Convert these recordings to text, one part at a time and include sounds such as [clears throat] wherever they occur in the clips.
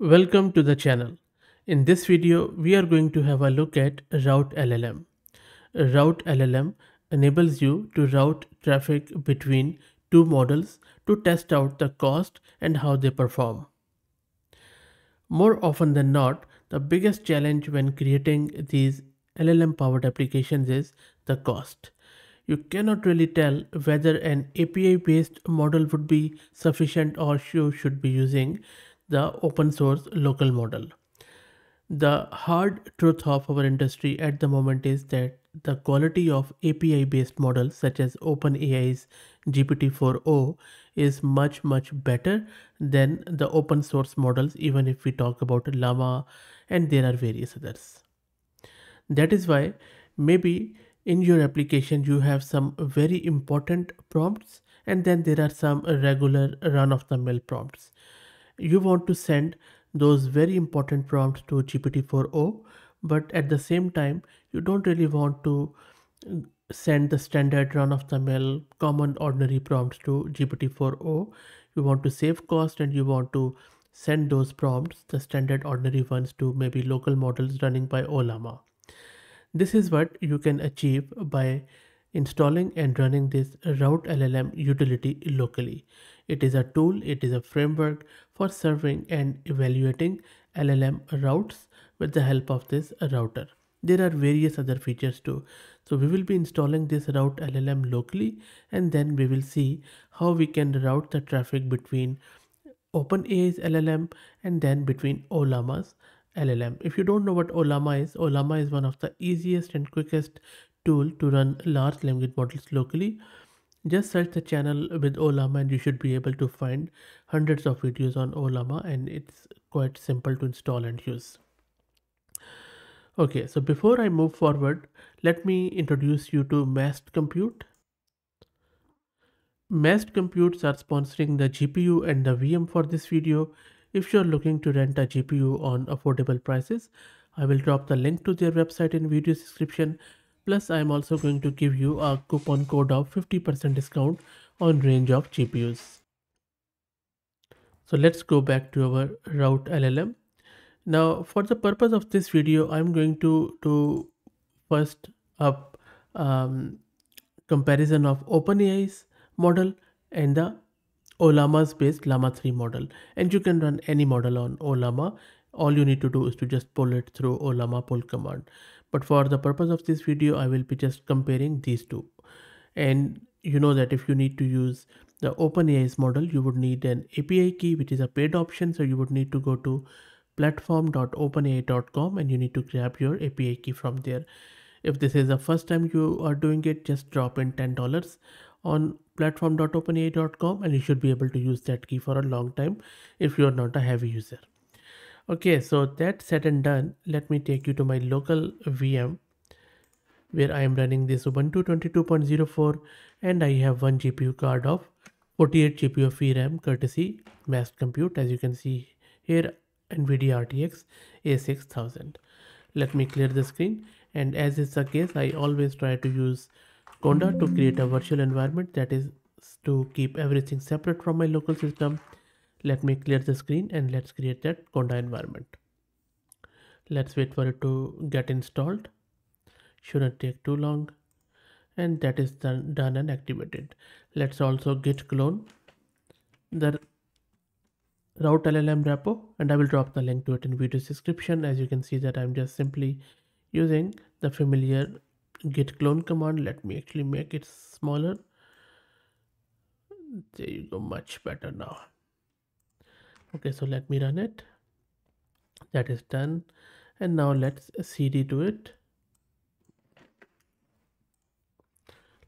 Welcome to the channel. In this video, we are going to have a look at Route LLM. Route LLM enables you to route traffic between two models to test out the cost and how they perform. More often than not, the biggest challenge when creating these LLM powered applications is the cost. You cannot really tell whether an API based model would be sufficient or you should be using the open source local model. The hard truth of our industry at the moment is that the quality of API based models such as OpenAI's GPT-4o is much much better than the open source models even if we talk about Llama and there are various others. That is why maybe in your application you have some very important prompts and then there are some regular run of the mill prompts you want to send those very important prompts to GPT-4o, but at the same time, you don't really want to send the standard run-of-the-mill common ordinary prompts to GPT-4o. You want to save cost and you want to send those prompts, the standard ordinary ones, to maybe local models running by Ollama. This is what you can achieve by installing and running this Route LLM utility locally. It is a tool, it is a framework for serving and evaluating LLM routes with the help of this router. There are various other features too. So we will be installing this route LLM locally and then we will see how we can route the traffic between OpenAI's LLM and then between Ollama's LLM. If you don't know what Ollama is, Ollama is one of the easiest and quickest tool to run large language models locally. Just search the channel with Ollama and you should be able to find hundreds of videos on Ollama and it's quite simple to install and use. Okay, so before I move forward, let me introduce you to Massed Compute. Massed Computes are sponsoring the GPU and the VM for this video. If you're looking to rent a GPU on affordable prices, I will drop the link to their website in video description Plus, I'm also going to give you a coupon code of 50% discount on range of GPUs. So let's go back to our route LLM. Now, for the purpose of this video, I'm going to do first up um, comparison of OpenAI's model and the Ollama's based Llama 3 model. And you can run any model on Ollama. All you need to do is to just pull it through Ollama pull command but for the purpose of this video I will be just comparing these two. And you know that if you need to use the OpenAI's model you would need an API key which is a paid option. So you would need to go to platform.openai.com and you need to grab your API key from there. If this is the first time you are doing it just drop in $10 on platform.openai.com and you should be able to use that key for a long time if you are not a heavy user okay so that said and done let me take you to my local VM where I am running this Ubuntu 22.04 and I have one GPU card of 48 GPU of VRAM courtesy Massed Compute as you can see here NVIDIA RTX A6000 let me clear the screen and as is the case I always try to use Conda to create a virtual environment that is to keep everything separate from my local system let me clear the screen and let's create that conda environment. Let's wait for it to get installed. Shouldn't take too long. And that is done, done and activated. Let's also git clone the route llm repo and i will drop the link to it in video description. As you can see that i'm just simply using the familiar git clone command. Let me actually make it smaller. There you go much better now okay so let me run it. That is done. And now let's cd to it.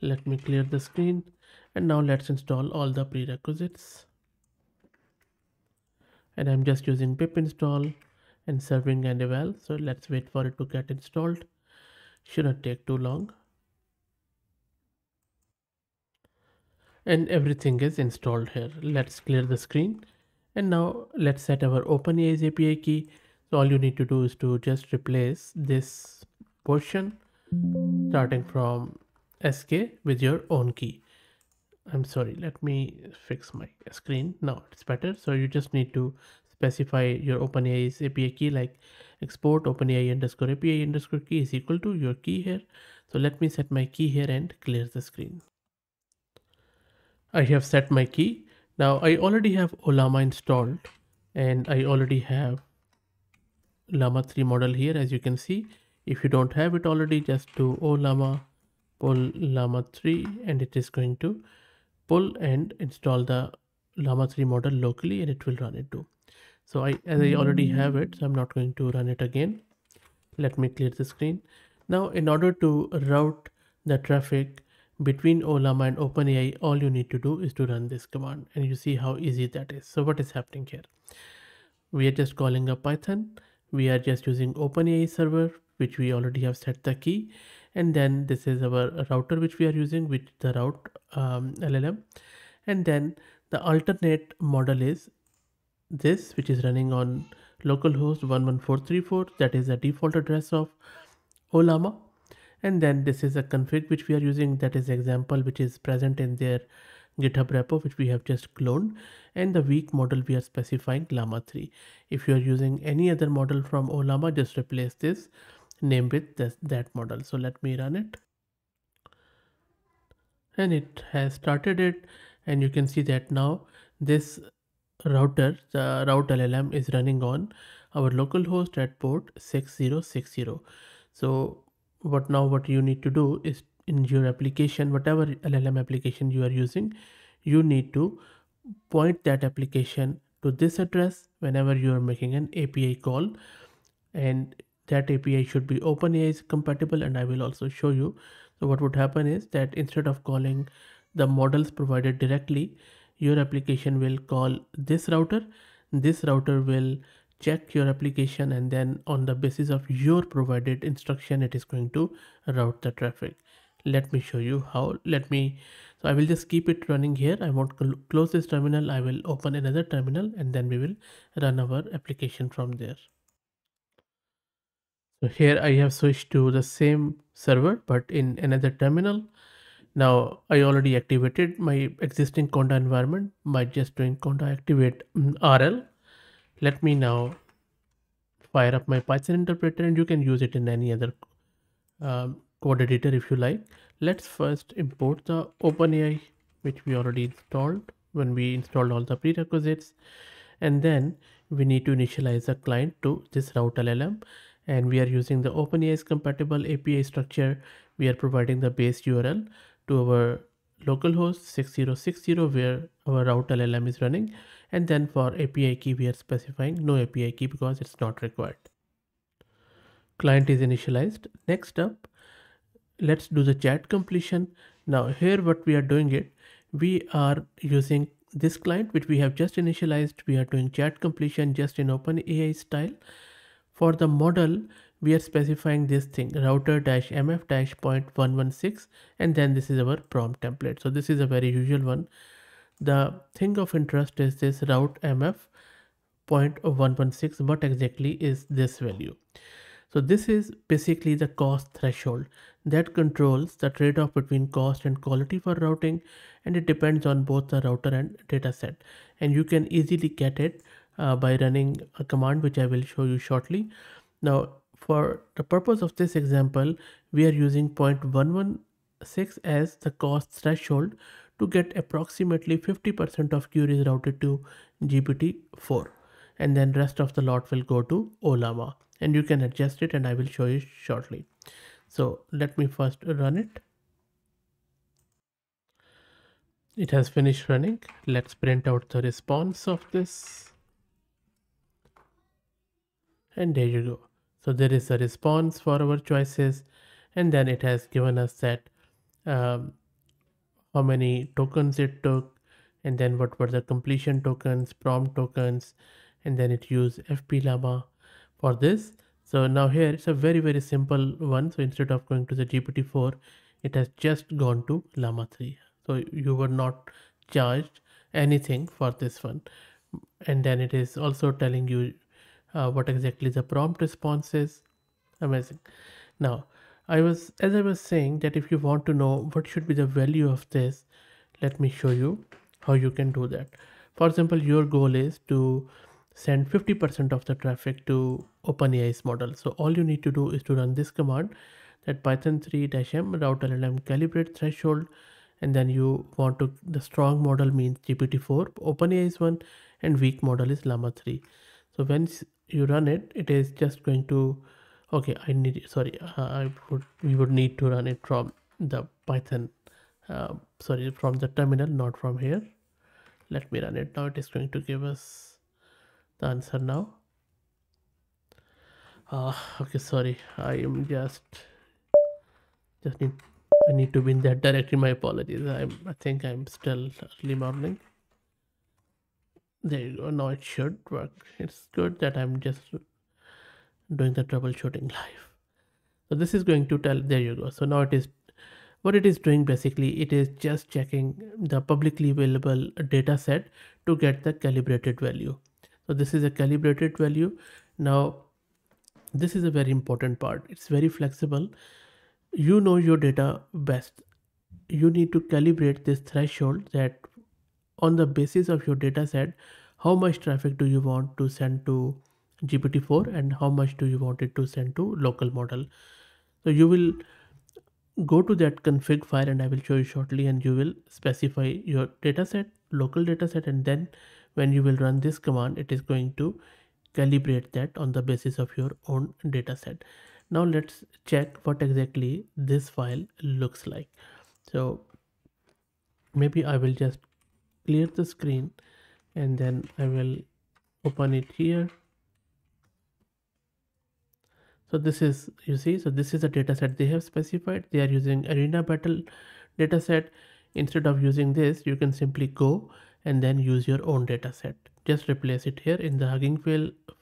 Let me clear the screen. And now let's install all the prerequisites. And i'm just using pip install and serving and eval. So let's wait for it to get installed. Shouldn't take too long. And everything is installed here. Let's clear the screen and now let's set our OpenAI's API key. So all you need to do is to just replace this portion starting from SK with your own key. I'm sorry, let me fix my screen. Now it's better. So you just need to specify your OpenAI's API key like export OpenAI underscore API underscore key is equal to your key here. So let me set my key here and clear the screen. I have set my key. Now I already have Ollama installed and I already have Llama 3 model here as you can see. If you don't have it already, just do Ollama pull Llama 3 and it is going to pull and install the Llama 3 model locally and it will run it too. So I, as I already have it, so I'm not going to run it again. Let me clear the screen. Now, in order to route the traffic between Ollama and OpenAI, all you need to do is to run this command and you see how easy that is. So what is happening here? We are just calling a Python. We are just using OpenAI server, which we already have set the key. And then this is our router, which we are using with the route um, LLM. And then the alternate model is this, which is running on localhost 11434. That is the default address of Ollama and then this is a config which we are using. That is example which is present in their github repo which we have just cloned and the weak model we are specifying llama 3 if you are using any other model from ollama just replace this name with this, that model. So let me run it. And it has started it. And you can see that now this router the route llm is running on our local host at port 6060 so what now what you need to do is in your application whatever llm application you are using you need to point that application to this address whenever you are making an api call. And that api should be openai is compatible and i will also show you. So what would happen is that instead of calling the models provided directly your application will call this router. This router will check your application and then on the basis of your provided instruction it is going to route the traffic. Let me show you how. Let me so i will just keep it running here. I won't cl close this terminal. I will open another terminal and then we will run our application from there. So here i have switched to the same server but in another terminal. Now i already activated my existing conda environment by just doing conda activate mm, rl let me now fire up my Python interpreter and you can use it in any other um, code editor if you like. Let's first import the OpenAI which we already installed when we installed all the prerequisites and then we need to initialize the client to this route LLM and we are using the OpenAI's compatible API structure. We are providing the base URL to our localhost 6060 where our route LLM is running and then for API key we are specifying no API key because it's not required. Client is initialized. Next up, let's do the chat completion. Now here what we are doing it, we are using this client which we have just initialized. We are doing chat completion just in OpenAI style. For the model, we are specifying this thing router dash mf dash point 116 and then this is our prompt template. So this is a very usual one the thing of interest is this route mf point of 0.116 what exactly is this value so this is basically the cost threshold that controls the trade-off between cost and quality for routing and it depends on both the router and dataset and you can easily get it uh, by running a command which I will show you shortly. Now for the purpose of this example we are using 0.116 as the cost threshold to get approximately 50% of queries routed to GPT-4 and then rest of the lot will go to Ollama and you can adjust it and I will show you shortly. So let me first run it. It has finished running. Let's print out the response of this. And there you go. So there is a response for our choices and then it has given us that um, how many tokens it took and then what were the completion tokens prompt tokens and then it used fp llama for this. So now here it's a very very simple one. So instead of going to the gpt-4 it has just gone to llama 3 so you were not charged anything for this one. And then it is also telling you uh, what exactly the prompt response is. Amazing. Now I was as I was saying that if you want to know what should be the value of this let me show you how you can do that. For example your goal is to send 50% of the traffic to OpenAI's model. So all you need to do is to run this command that python 3-m route llm calibrate threshold and then you want to the strong model means GPT-4 OpenAI's one and weak model is llama 3 so when you run it it is just going to okay I need sorry uh, I would we would need to run it from the Python uh, sorry from the terminal not from here. Let me run it now. It is going to give us the answer now. Uh, okay sorry. I am just just need I need to be in that direction. My apologies. I'm I think I'm still early morning there you go. Now it should work. It's good that I'm just doing the troubleshooting live. So this is going to tell there you go. So now it is what it is doing basically it is just checking the publicly available data set to get the calibrated value. So this is a calibrated value. Now this is a very important part. It's very flexible. You know your data best. You need to calibrate this threshold that on the basis of your data set how much traffic do you want to send to gpt-4 and how much do you want it to send to local model so you will go to that config file and I will show you shortly and you will specify your dataset, local dataset and then when you will run this command it is going to calibrate that on the basis of your own dataset. Now let's check what exactly this file looks like. So maybe I will just clear the screen and then I will open it here. So this is you see so this is a data set they have specified. They are using arena battle data set. Instead of using this you can simply go and then use your own data set. Just replace it here in the hugging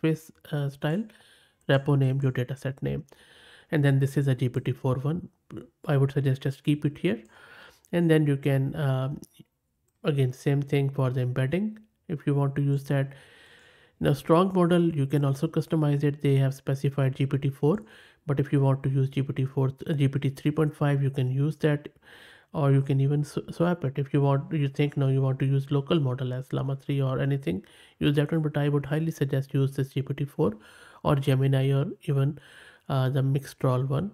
face uh, style. Repo name your data set name. And then this is a gpt-4 one. I would suggest just keep it here. And then you can um, again same thing for the embedding. If you want to use that in a strong model, you can also customize it. They have specified GPT-4, but if you want to use GPT-4, uh, GPT 3.5, you can use that or you can even swap it. If you want you think now you want to use local model as llama 3 or anything use that one but i would highly suggest use this gpt-4 or gemini or even uh, the mixtral one.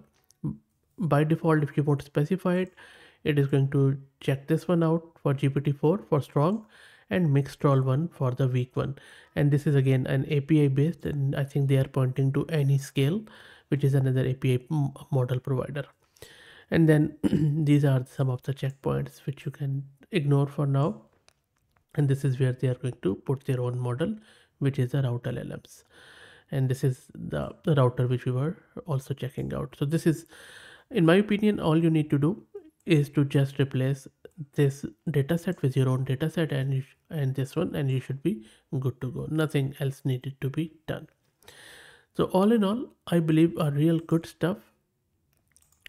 By default if you want to specify it it is going to check this one out for gpt-4 for strong and mixtral one for the weak one. And this is again an api based and i think they are pointing to Anyscale which is another api model provider. And then [clears throat] these are some of the checkpoints which you can ignore for now. And this is where they are going to put their own model which is the route llms. And this is the, the router which we were also checking out. So this is in my opinion all you need to do is to just replace this dataset with your own dataset and and this one and you should be good to go. Nothing else needed to be done. So all in all i believe are real good stuff.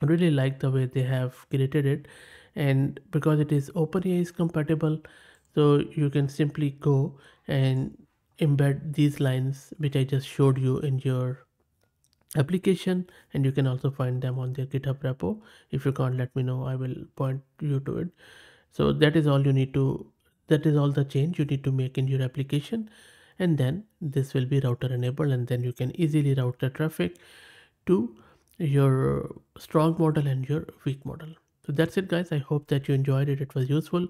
I really like the way they have created it. And because it is OpenAI is compatible so you can simply go and embed these lines which I just showed you in your application and you can also find them on their github repo. If you can't let me know. I will point you to it. So that is all you need to that is all the change you need to make in your application. And then this will be router enabled and then you can easily route the traffic to your strong model and your weak model. So that's it guys. I hope that you enjoyed it. It was useful.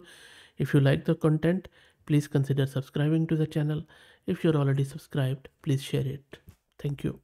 If you like the content please consider subscribing to the channel. If you're already subscribed please share it. Thank you